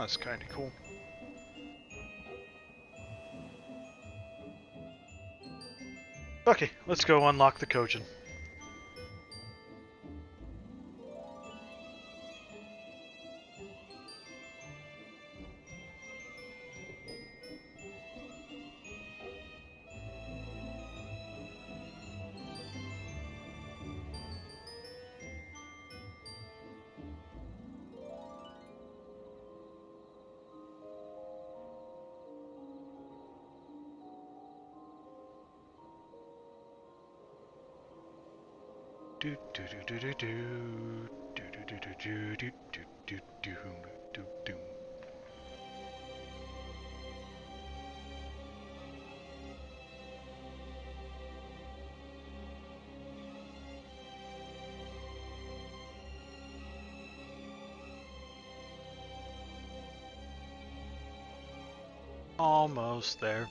that's kind of cool. Okay, let's go unlock the Kojin. Almost there.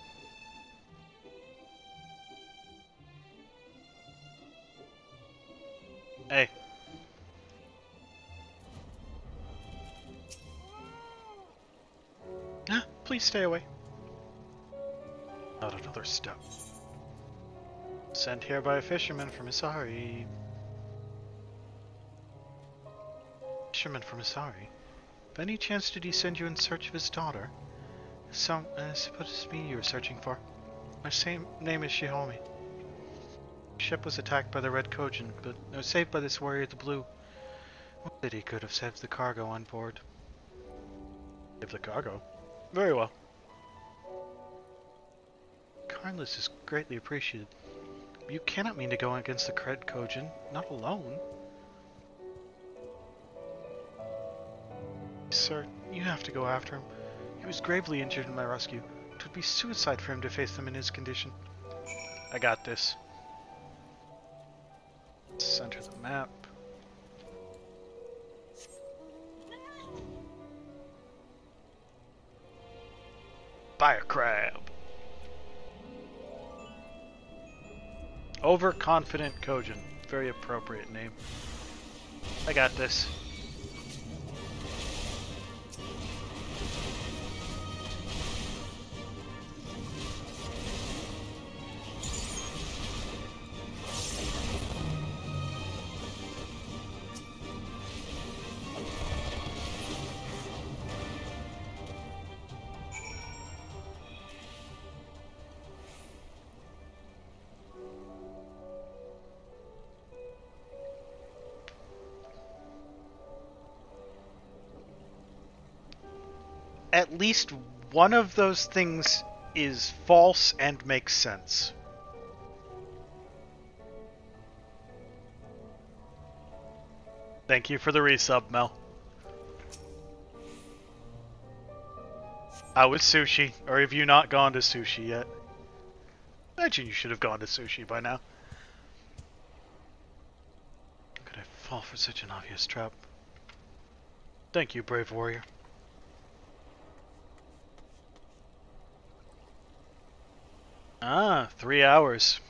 Stay away. Not another step. Sent here by a fisherman from Isari. Fisherman from Isari? By any chance did he send you in search of his daughter? Some, I suppose it's me you were searching for. My same name is Shihomi ship was attacked by the Red Kojin, but was saved by this warrior of the Blue. What did he could have saved the cargo on board? Save the cargo? Very well. Kindness is greatly appreciated. You cannot mean to go against the Red Kojin, not alone. Sir, you have to go after him. He was gravely injured in my rescue. It would be suicide for him to face them in his condition. I got this. Center the map. Fire crab. Overconfident Kojin. Very appropriate name. I got this. At least one of those things is false and makes sense. Thank you for the resub, Mel. How is sushi? Or have you not gone to sushi yet? Imagine you should have gone to sushi by now. Could I fall for such an obvious trap? Thank you, brave warrior. Ah, three hours.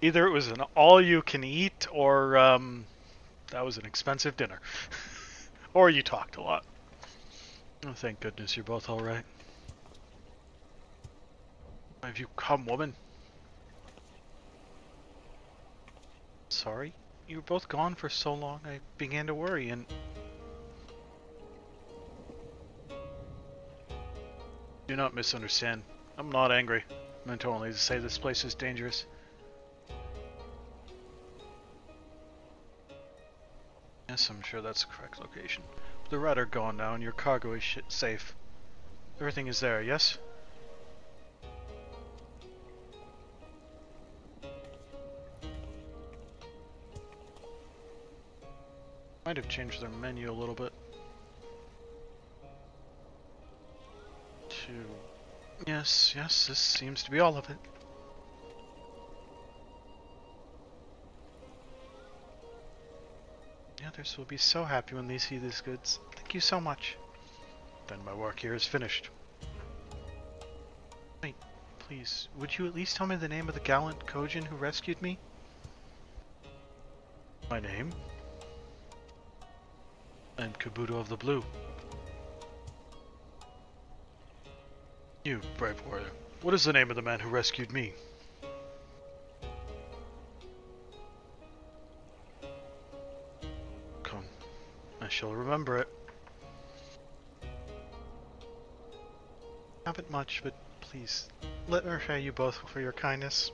Either it was an all-you-can-eat, or um, that was an expensive dinner. or you talked a lot. Oh, thank goodness you're both alright. Have you come, woman? Sorry? You were both gone for so long, I began to worry, and Do not misunderstand. I'm not angry. I meant only to say this place is dangerous. Yes, I'm sure that's the correct location. But the rat are gone now and your cargo is safe. Everything is there, yes? Might have changed their menu a little bit. Yes, yes, this seems to be all of it. The others will be so happy when they see these goods. Thank you so much. Then my work here is finished. Wait, please, would you at least tell me the name of the gallant Kojin who rescued me? My name? I'm Kabuto of the Blue. You, brave warrior, what is the name of the man who rescued me? Come, I shall remember it. Haven't much, but please, let me repay you both for your kindness.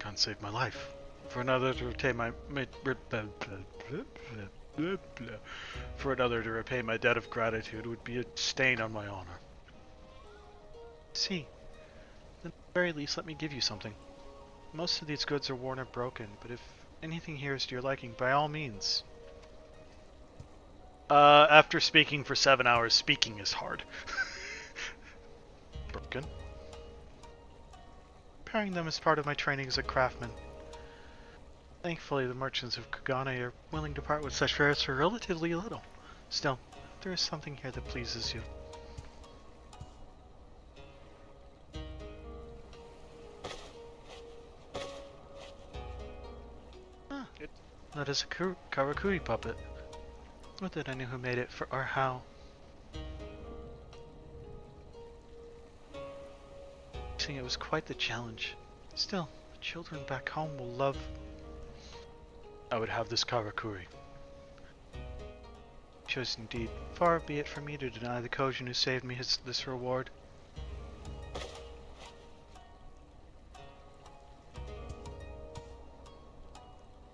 Can't save my life. For another to my, my for another to repay my debt of gratitude would be a stain on my honor. See, at the very least let me give you something. Most of these goods are worn or broken, but if anything here is to your liking, by all means. Uh, after speaking for seven hours, speaking is hard. broken. Repairing them is part of my training as a craftsman. Thankfully, the merchants of Kugane are willing to part with such wares for relatively little. Still, there is something here that pleases you. Ah, that is a Karakuri puppet. Not that I knew who made it for or how. Seeing it was quite the challenge. Still, the children back home will love I would have this Karakuri. Chose indeed. Far be it from me to deny the Kojin who saved me his, this reward.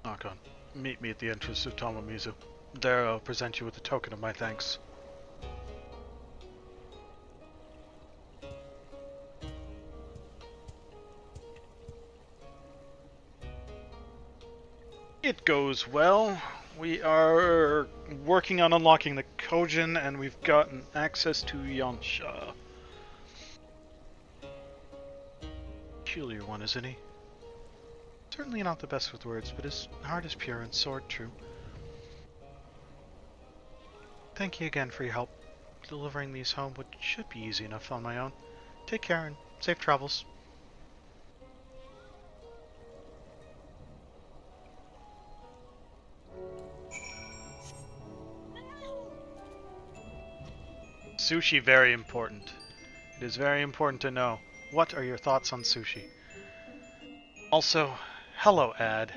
Archon, meet me at the entrance of Tamamizu. There I'll present you with a token of my thanks. It goes well. We are working on unlocking the Kojin, and we've gotten access to Yanxia. Peculiar one, isn't he? Certainly not the best with words, but his heart is pure and sword true. Thank you again for your help. Delivering these home would should be easy enough on my own. Take care and safe travels. Sushi very important. It is very important to know. What are your thoughts on sushi? Also, hello ad.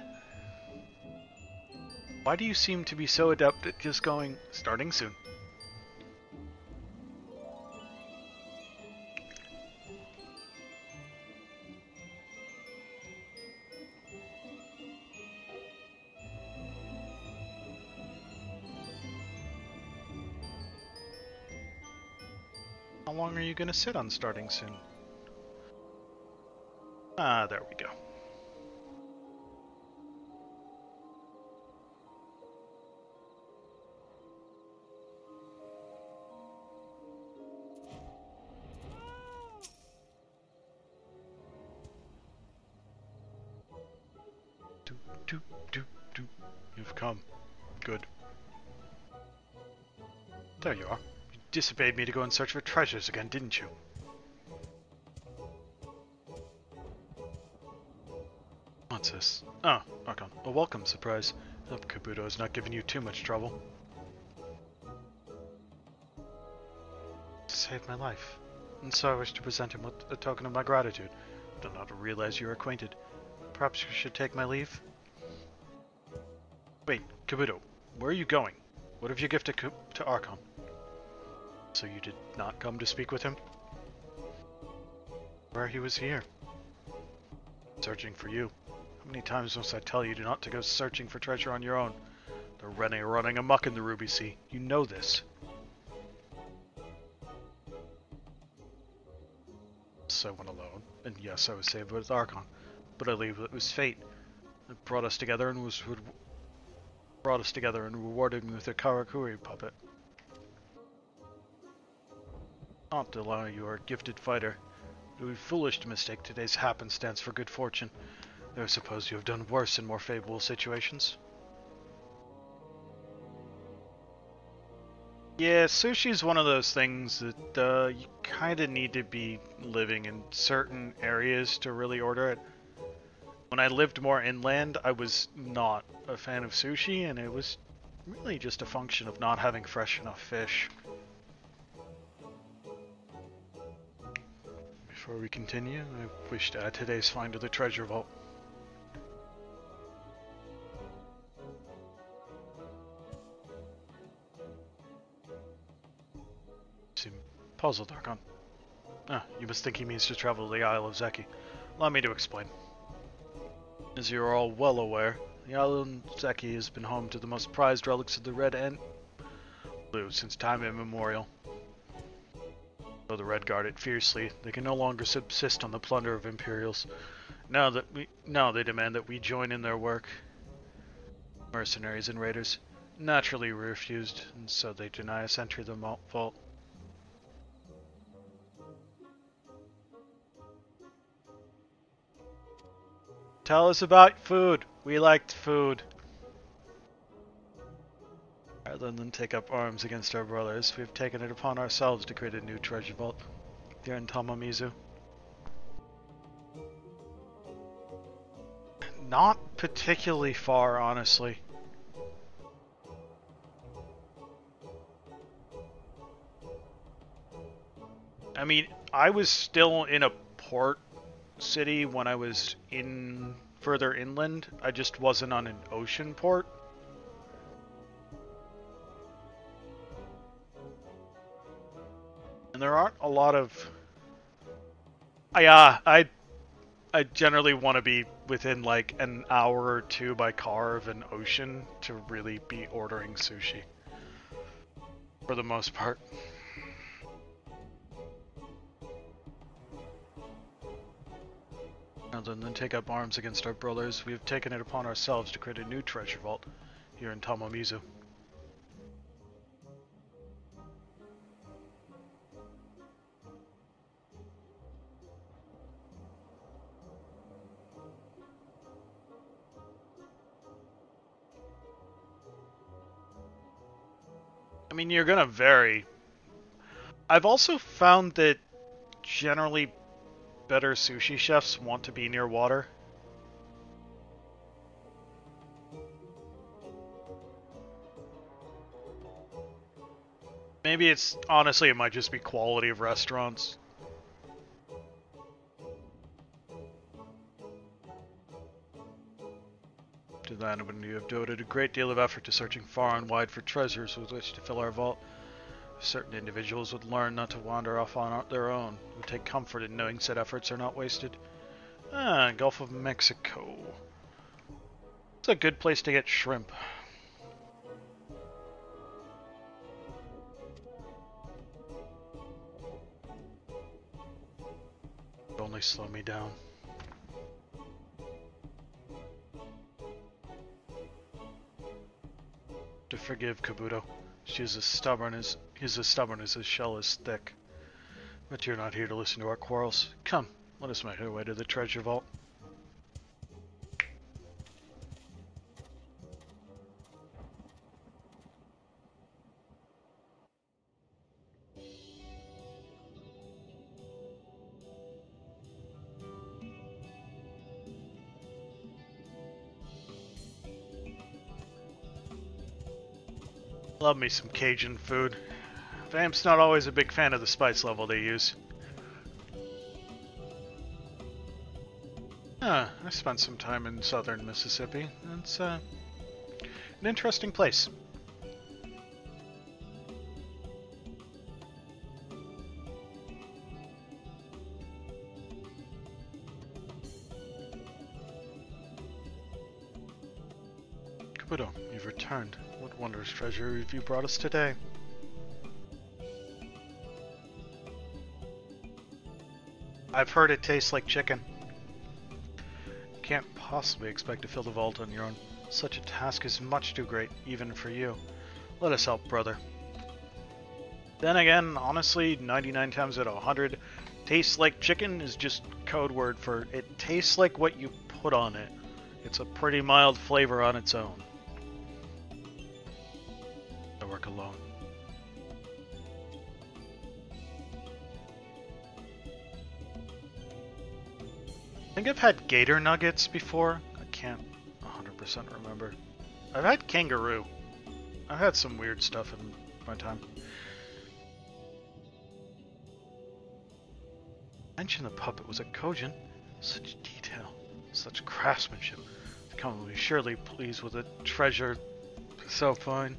Why do you seem to be so adept at just going, starting soon? Going to sit on starting soon? Ah, there we go. Do, do, do, do. You've come. Good. There you are disobeyed me to go in search for treasures again, didn't you? What's this? Oh, Archon. A welcome surprise. Hope Kabuto has not given you too much trouble. Saved my life. And so I wish to present him with a token of my gratitude. Did not realize you are acquainted. Perhaps you should take my leave? Wait, Kabuto, where are you going? What have you gifted to Archon? So you did not come to speak with him? Where he was here. Searching for you. How many times must I tell you not to go searching for treasure on your own? The Rene are running amok in the Ruby Sea. You know this. So I went alone, and yes, I was saved with Archon. But I believe it was fate that brought us together and was brought us together and rewarded me with a Karakuri puppet. Allow you are a gifted fighter. It would be foolish to mistake today's happenstance for good fortune. Though I suppose you have done worse in more favorable situations. Yeah, sushi is one of those things that uh, you kind of need to be living in certain areas to really order it. When I lived more inland, I was not a fan of sushi, and it was really just a function of not having fresh enough fish. Before we continue, I wish to add today's find to the treasure vault. Seem Archon. Ah, you must think he means to travel to the Isle of Zekki. Allow me to explain. As you are all well aware, the island Zekki has been home to the most prized relics of the Red and Blue since time immemorial. Though the Red guard it fiercely, they can no longer subsist on the plunder of Imperials. Now that we now they demand that we join in their work. Mercenaries and raiders. Naturally refused, and so they deny us entry the vault. Tell us about food. We liked food. Rather than take up arms against our brothers, we've taken it upon ourselves to create a new treasure vault here in Tamamizu. Not particularly far, honestly. I mean, I was still in a port city when I was in further inland. I just wasn't on an ocean port. And there aren't a lot of... Yeah, uh, I I generally want to be within like an hour or two by car of an ocean to really be ordering sushi. For the most part. Rather than take up arms against our brothers, we have taken it upon ourselves to create a new treasure vault here in Tamamizu. Mean, you're gonna vary. I've also found that generally better sushi chefs want to be near water. Maybe it's, honestly, it might just be quality of restaurants. That, when you have devoted a great deal of effort to searching far and wide for treasures with which to fill our vault, Certain individuals would learn not to wander off on their own, would take comfort in knowing said efforts are not wasted. Ah, Gulf of Mexico. It's a good place to get shrimp. only slow me down. Forgive Kabuto. She's as stubborn as he's as stubborn as his shell is thick. But you're not here to listen to our quarrels. Come, let us make our way to the treasure vault. Love me some Cajun food. Vamp's not always a big fan of the spice level they use. Ah, I spent some time in southern Mississippi. It's uh, an interesting place. Kabuto, you've returned. What wondrous treasure have you brought us today? I've heard it tastes like chicken. Can't possibly expect to fill the vault on your own. Such a task is much too great, even for you. Let us help, brother. Then again, honestly, 99 times out of 100, tastes like chicken is just code word for it tastes like what you put on it. It's a pretty mild flavor on its own. Alone. I think I've had gator nuggets before. I can't 100% remember. I've had kangaroo. I've had some weird stuff in my time. Mention the puppet was a Kojin. Such detail, such craftsmanship. The be surely pleased with a treasure so fine.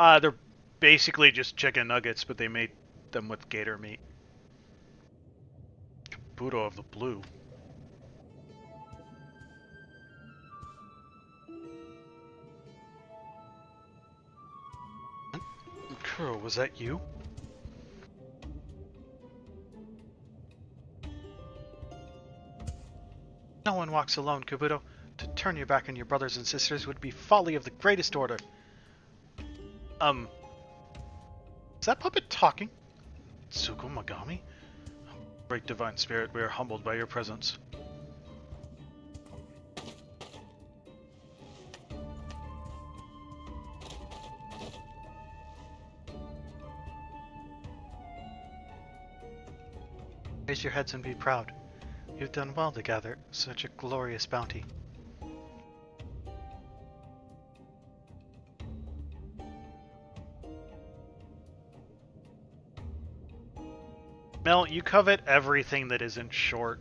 Uh, they're basically just chicken nuggets, but they made them with gator meat. Kabuto of the Blue. Kuro, was that you? No one walks alone, Kabuto. To turn your back on your brothers and sisters would be folly of the greatest order. Um, is that puppet talking? Tsukumogami? Great divine spirit, we are humbled by your presence. Raise your heads and be proud. You've done well to gather such a glorious bounty. Mel, you covet everything that isn't short.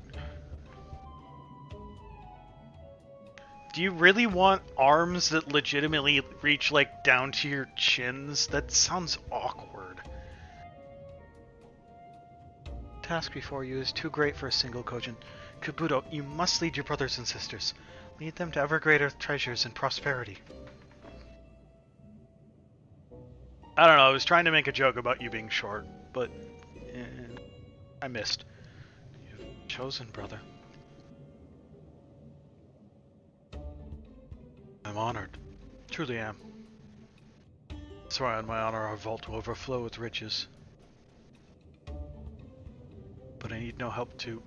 Do you really want arms that legitimately reach, like, down to your chins? That sounds awkward. task before you is too great for a single Kojin. Kabuto, you must lead your brothers and sisters. Lead them to ever greater treasures and prosperity. I don't know, I was trying to make a joke about you being short, but I missed. You've chosen, brother. I'm honored. Truly am. Swear on my honor our vault will overflow with riches but I need no help to...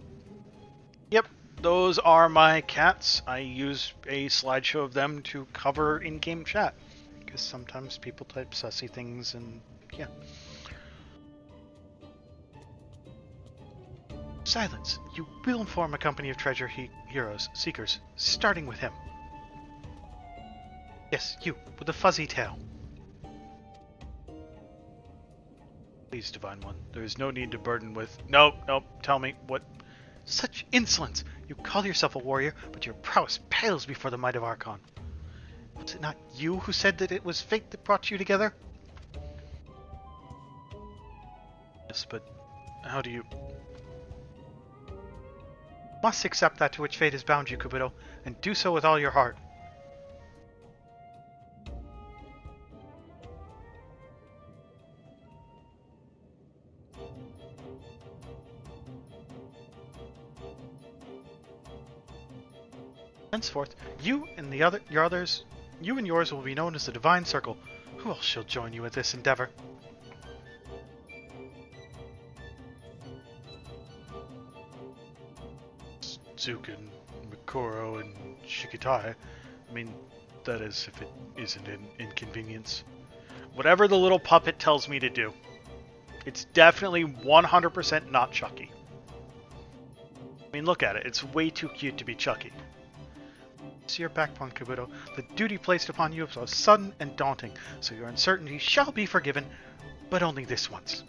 Yep, those are my cats. I use a slideshow of them to cover in-game chat. Because sometimes people type sussy things and... yeah. Silence! You will inform a company of treasure he heroes, seekers, starting with him. Yes, you, with the fuzzy tail. Please, Divine One, there is no need to burden with... Nope, nope, tell me, what... Such insolence! You call yourself a warrior, but your prowess pales before the might of Archon. Was it not you who said that it was fate that brought you together? Yes, but how do you... Must accept that to which fate has bound you, Kabuto, and do so with all your heart. Henceforth, you and the other your others, you and yours will be known as the Divine Circle. Who else shall join you in this endeavor? Zukin, Mikoro, and Shikitahe. I mean, that is if it isn't an inconvenience. Whatever the little puppet tells me to do. It's definitely 100% not Chucky. I mean, look at it. It's way too cute to be Chucky to your backbone, Kabuto. The duty placed upon you was sudden and daunting, so your uncertainty shall be forgiven, but only this once.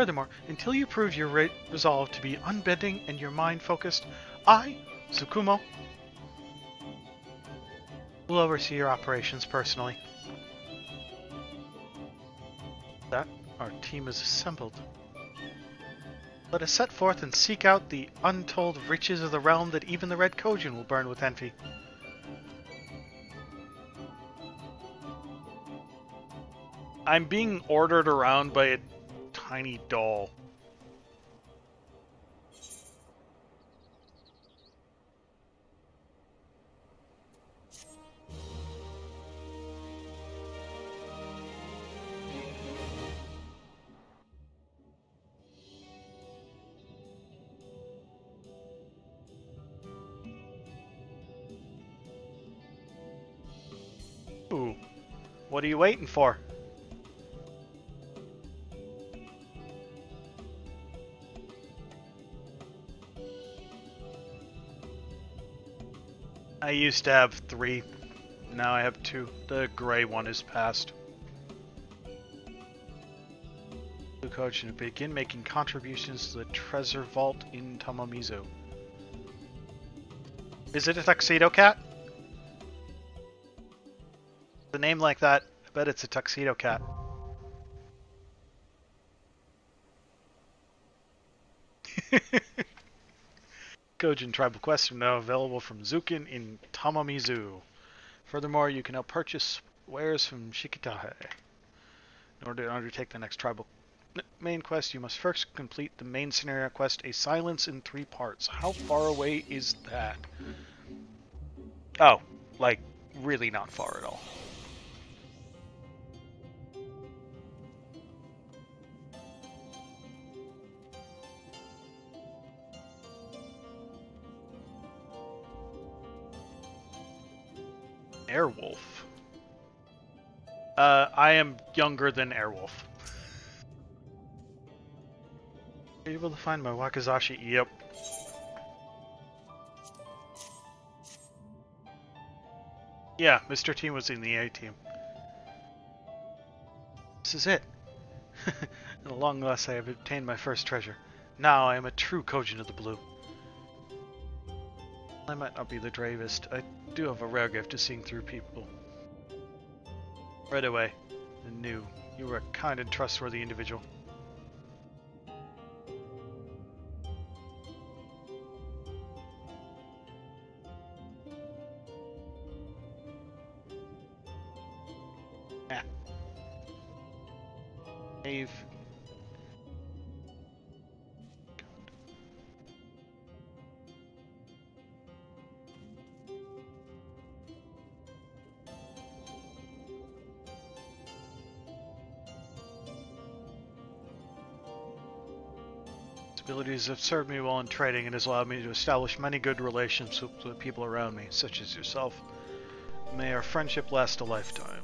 Furthermore, until you prove your re resolve to be unbending and your mind focused, I, Tsukumo, will oversee your operations personally. That our team is assembled. Let us set forth and seek out the untold riches of the realm that even the Red Kojin will burn with envy. I'm being ordered around by a tiny doll. Ooh, what are you waiting for? I used to have three. Now I have two. The gray one is passed. Blue coach and begin making contributions to the treasure vault in Tamamizu. Is it a tuxedo cat? The name like that, I bet it's a tuxedo cat. Kojin Tribal Quests are now available from Zukin in Tamamizu. Furthermore, you can now purchase wares from Shikitahe. In order to undertake the next tribal main quest, you must first complete the main scenario quest, A Silence in Three Parts. How far away is that? Oh, like, really not far at all. Airwolf. Uh, I am younger than Airwolf. Are you able to find my Wakizashi? Yep. Yeah, Mr. Team was in the A team. This is it. At long last I have obtained my first treasure. Now I am a true Kojin of the Blue. I might not be the bravest. I do have a rare gift of seeing through people. Right away. I knew you were a kind and trustworthy individual. Ah. Dave. Abilities have served me well in trading and has allowed me to establish many good relationships with people around me, such as yourself. May our friendship last a lifetime.